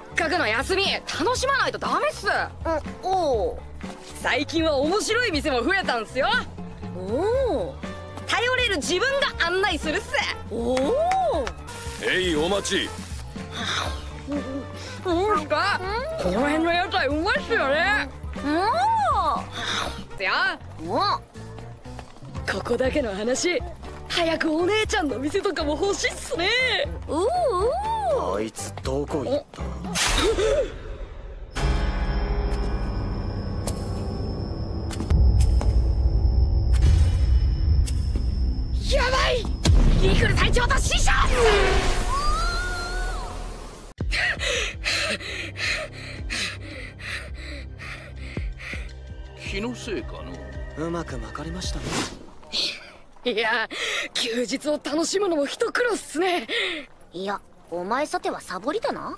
かくの休み楽しまないとダメっす。おお最近は面白い店も増えたんすよ。お頼れる自分が案内するっす。おおえいお待ち。どうすかこの辺の屋台うまいっすよねいやおおここだけの話早くお姉ちゃん。の店とかも欲しいっすねおおあいつどこ行っリーフル隊長と死者！気のせいかのうまくまかりましたね。いや休日を楽しむのも一苦労っすね。いやお前さてはサボりだな